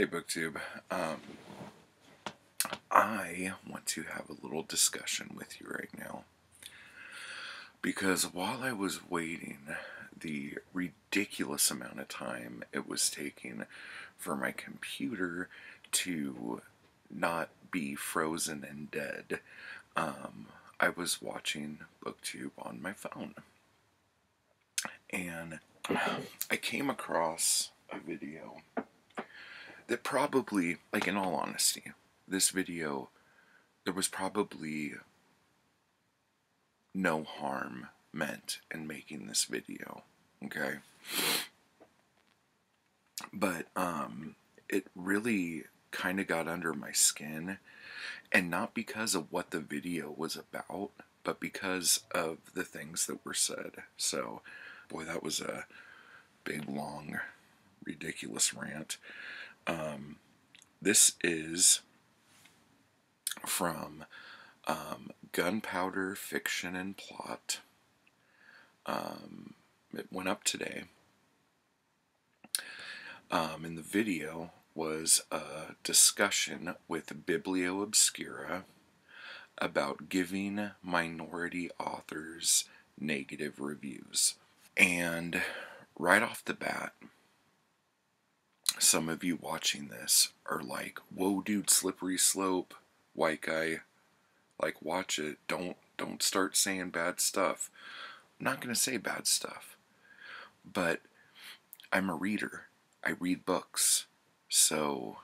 Hey, BookTube. Um, I want to have a little discussion with you right now. Because while I was waiting the ridiculous amount of time it was taking for my computer to not be frozen and dead, um, I was watching BookTube on my phone. And I came across a video that probably, like in all honesty, this video, there was probably no harm meant in making this video, okay? But, um, it really kind of got under my skin, and not because of what the video was about, but because of the things that were said. So, boy, that was a big, long, ridiculous rant. Um, this is from um, Gunpowder Fiction and Plot. Um, it went up today. Um, in the video was a discussion with Biblio Obscura about giving minority authors negative reviews. And right off the bat, some of you watching this are like, whoa, dude, slippery slope, white guy. Like, watch it. Don't don't start saying bad stuff. I'm not gonna say bad stuff, but I'm a reader. I read books, so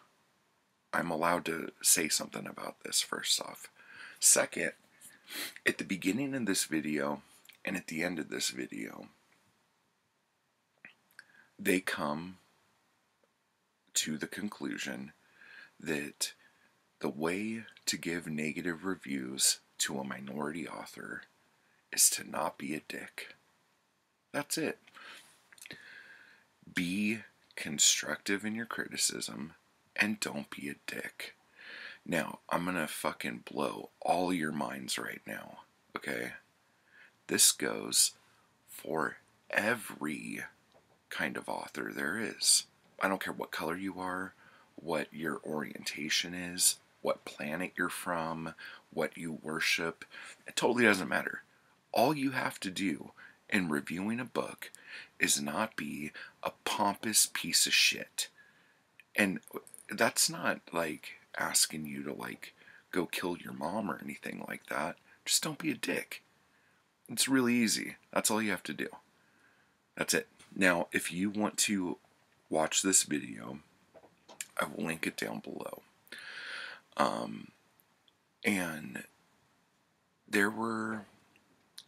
I'm allowed to say something about this. First off, second, at the beginning of this video and at the end of this video, they come to the conclusion that the way to give negative reviews to a minority author is to not be a dick. That's it. Be constructive in your criticism and don't be a dick. Now, I'm gonna fucking blow all your minds right now, okay? This goes for every kind of author there is. I don't care what color you are, what your orientation is, what planet you're from, what you worship. It totally doesn't matter. All you have to do in reviewing a book is not be a pompous piece of shit. And that's not like asking you to like go kill your mom or anything like that. Just don't be a dick. It's really easy. That's all you have to do. That's it. Now, if you want to watch this video. I will link it down below. Um, and there were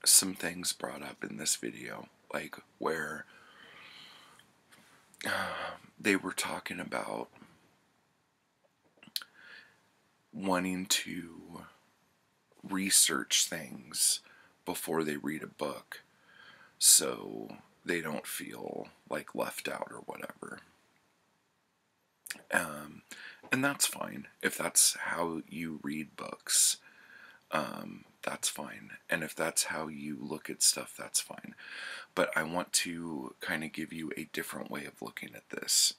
some things brought up in this video, like where uh, they were talking about wanting to research things before they read a book. So they don't feel like left out or whatever. Um, and that's fine. If that's how you read books, um, that's fine. And if that's how you look at stuff, that's fine. But I want to kind of give you a different way of looking at this.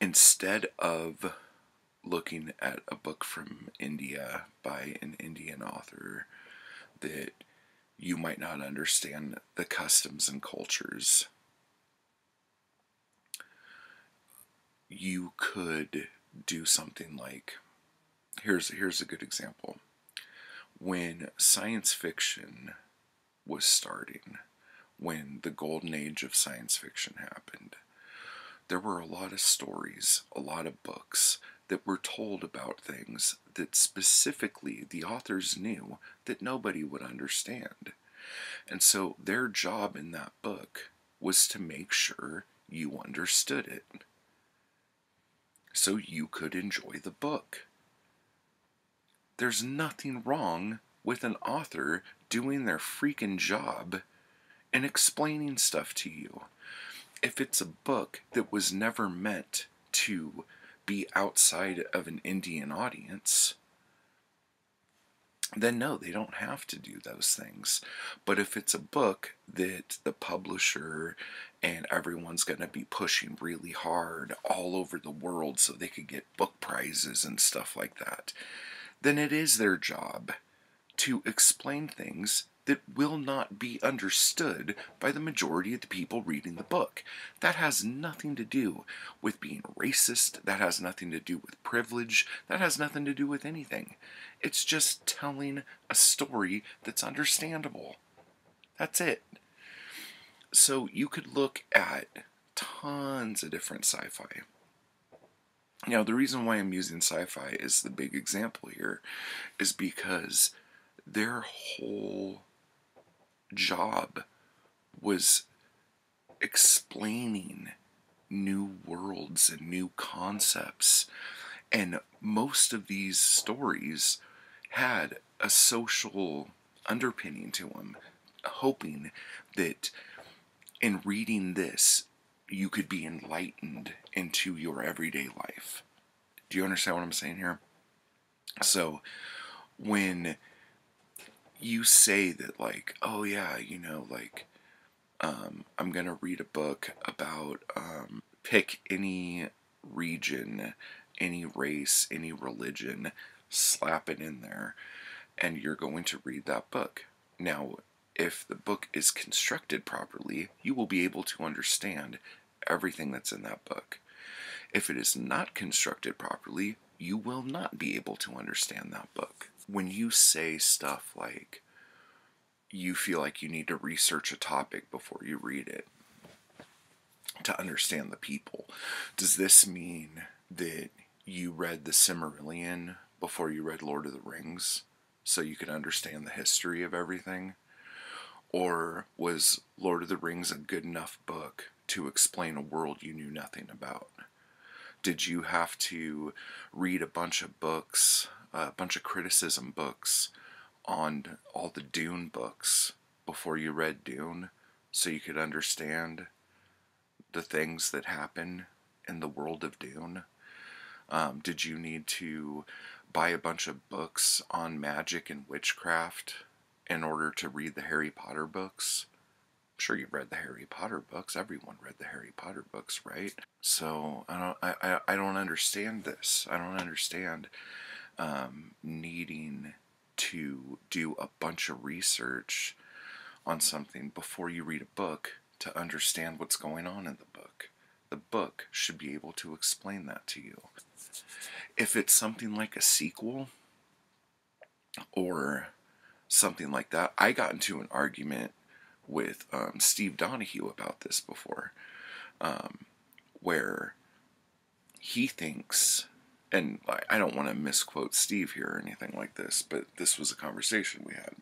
Instead of looking at a book from India by an Indian author that you might not understand the customs and cultures. You could do something like here's here's a good example. When science fiction was starting, when the golden age of science fiction happened, there were a lot of stories, a lot of books that were told about things that specifically the authors knew that nobody would understand. And so their job in that book was to make sure you understood it so you could enjoy the book. There's nothing wrong with an author doing their freaking job and explaining stuff to you. If it's a book that was never meant to be outside of an Indian audience, then no, they don't have to do those things. But if it's a book that the publisher and everyone's going to be pushing really hard all over the world so they could get book prizes and stuff like that, then it is their job to explain things that will not be understood by the majority of the people reading the book. That has nothing to do with being racist. That has nothing to do with privilege. That has nothing to do with anything. It's just telling a story that's understandable. That's it. So you could look at tons of different sci fi. Now, the reason why I'm using sci fi as the big example here is because their whole job was explaining new worlds and new concepts. And most of these stories had a social underpinning to them, hoping that in reading this, you could be enlightened into your everyday life. Do you understand what I'm saying here? So, when you say that like oh yeah you know like um, i'm gonna read a book about um, pick any region any race any religion slap it in there and you're going to read that book. Now if the book is constructed properly you will be able to understand everything that's in that book. If it is not constructed properly you will not be able to understand that book when you say stuff like you feel like you need to research a topic before you read it to understand the people, does this mean that you read the Silmarillion before you read Lord of the Rings so you could understand the history of everything? Or was Lord of the Rings a good enough book to explain a world you knew nothing about? Did you have to read a bunch of books a bunch of criticism books on all the Dune books before you read Dune so you could understand the things that happen in the world of Dune? Um, did you need to buy a bunch of books on magic and witchcraft in order to read the Harry Potter books? I'm sure you've read the Harry Potter books. Everyone read the Harry Potter books, right? So I don't, I, I, I don't understand this. I don't understand um, needing to do a bunch of research on something before you read a book to understand what's going on in the book. The book should be able to explain that to you. If it's something like a sequel or something like that, I got into an argument with um, Steve Donoghue about this before, um, where he thinks and I don't want to misquote Steve here or anything like this, but this was a conversation we had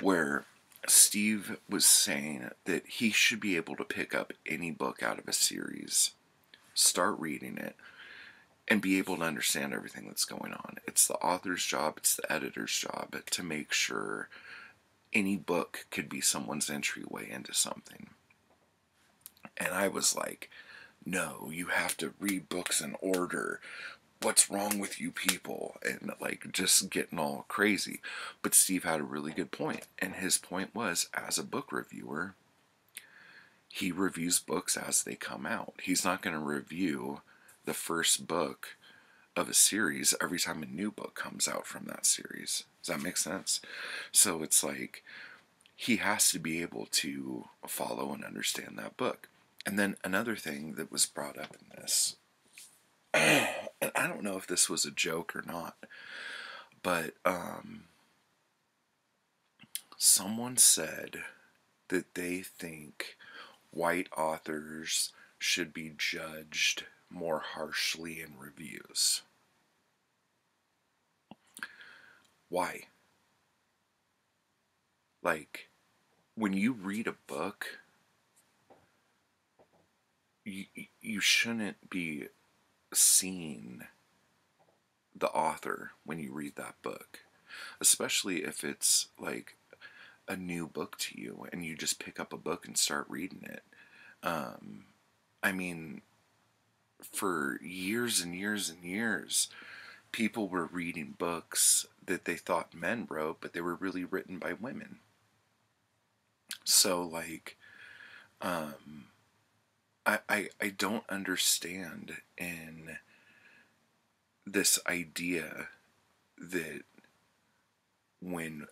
where Steve was saying that he should be able to pick up any book out of a series, start reading it, and be able to understand everything that's going on. It's the author's job, it's the editor's job to make sure any book could be someone's entryway into something. And I was like, no, you have to read books in order. What's wrong with you people? And like just getting all crazy. But Steve had a really good point, and his point was as a book reviewer, he reviews books as they come out. He's not going to review the first book of a series every time a new book comes out from that series. Does that make sense? So it's like he has to be able to follow and understand that book. And then another thing that was brought up in this, and I don't know if this was a joke or not, but um, someone said that they think white authors should be judged more harshly in reviews. Why? Like, when you read a book, you, you shouldn't be seeing the author when you read that book, especially if it's like a new book to you and you just pick up a book and start reading it. Um, I mean, for years and years and years, people were reading books that they thought men wrote, but they were really written by women. So, like, um, I, I, I don't understand in this idea that when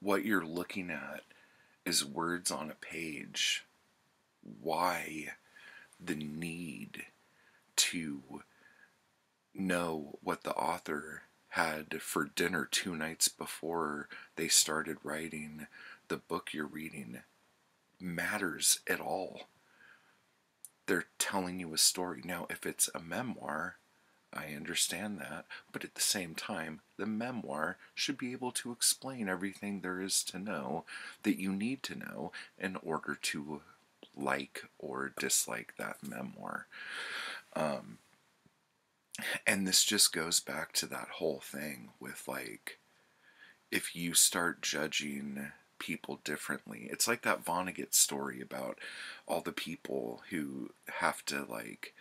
what you're looking at is words on a page, why the need to know what the author had for dinner two nights before they started writing the book you're reading matters at all. They're telling you a story. Now, if it's a memoir, I understand that, but at the same time, the memoir should be able to explain everything there is to know that you need to know in order to like or dislike that memoir. Um, and this just goes back to that whole thing with like, if you start judging people differently, it's like that Vonnegut story about all the people who have to like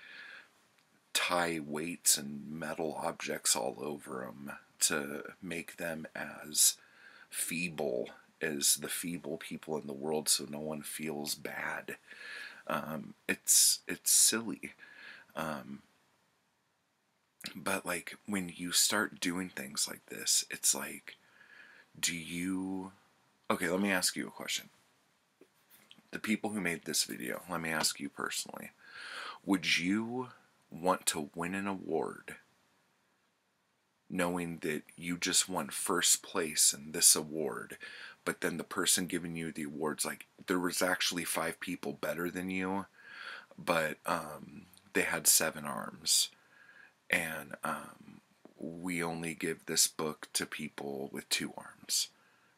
tie weights and metal objects all over them to make them as feeble as the feeble people in the world so no one feels bad. Um, it's it's silly. Um, but like when you start doing things like this, it's like, do you. Okay, let me ask you a question. The people who made this video, let me ask you personally. Would you want to win an award knowing that you just won first place in this award, but then the person giving you the awards, like there was actually five people better than you, but um, they had seven arms and um, we only give this book to people with two arms,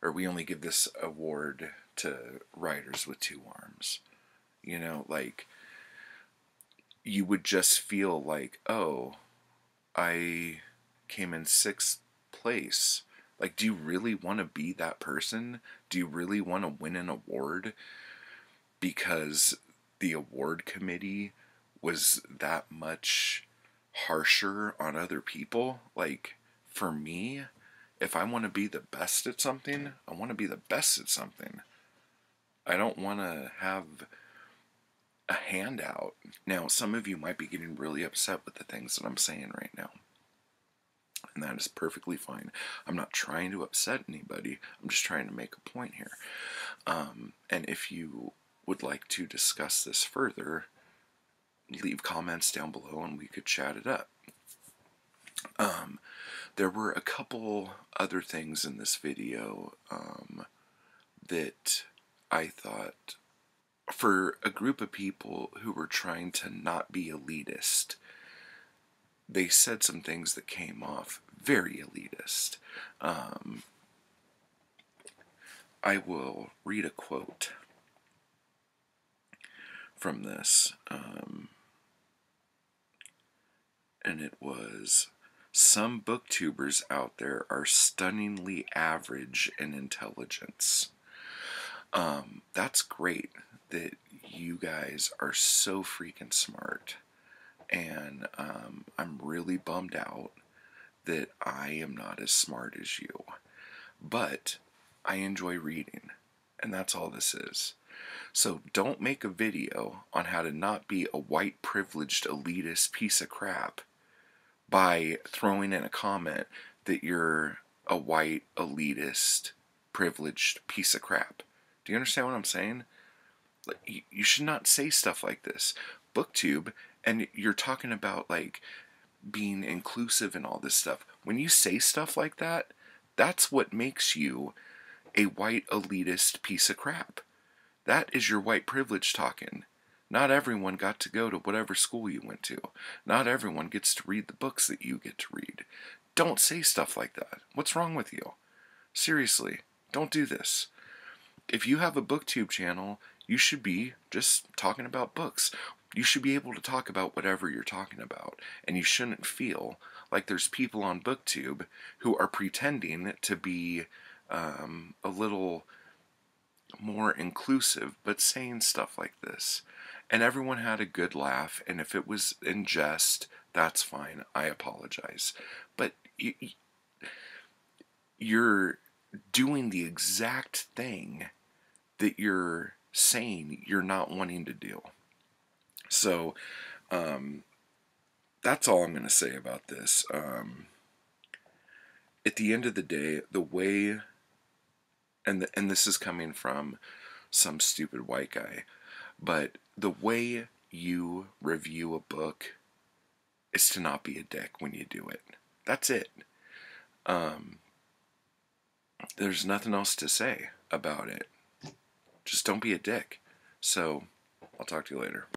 or we only give this award to writers with two arms. You know, like you would just feel like, oh, I came in sixth place. Like, do you really want to be that person? Do you really want to win an award because the award committee was that much harsher on other people. Like, for me, if I want to be the best at something, I want to be the best at something. I don't want to have a handout. Now, some of you might be getting really upset with the things that I'm saying right now. And that is perfectly fine. I'm not trying to upset anybody. I'm just trying to make a point here. Um, and if you would like to discuss this further, leave comments down below and we could chat it up. Um, there were a couple other things in this video um, that I thought for a group of people who were trying to not be elitist, they said some things that came off very elitist. Um, I will read a quote from this. Um, and it was some booktubers out there are stunningly average in intelligence. Um, that's great that you guys are so freaking smart. And um, I'm really bummed out that I am not as smart as you. But I enjoy reading, and that's all this is. So don't make a video on how to not be a white privileged elitist piece of crap by throwing in a comment that you're a white elitist privileged piece of crap. Do you understand what I'm saying? Like, you should not say stuff like this. Booktube, and you're talking about like being inclusive and all this stuff. When you say stuff like that, that's what makes you a white elitist piece of crap. That is your white privilege talking. Not everyone got to go to whatever school you went to. Not everyone gets to read the books that you get to read. Don't say stuff like that. What's wrong with you? Seriously, don't do this. If you have a booktube channel, you should be just talking about books. You should be able to talk about whatever you're talking about, and you shouldn't feel like there's people on booktube who are pretending to be um, a little more inclusive, but saying stuff like this and everyone had a good laugh. And if it was in jest, that's fine. I apologize. But you, you're doing the exact thing that you're saying you're not wanting to do. So, um, that's all I'm going to say about this. Um, at the end of the day, the way, and the, and this is coming from some stupid white guy, but the way you review a book is to not be a dick when you do it. That's it. Um, there's nothing else to say about it. Just don't be a dick. So, I'll talk to you later.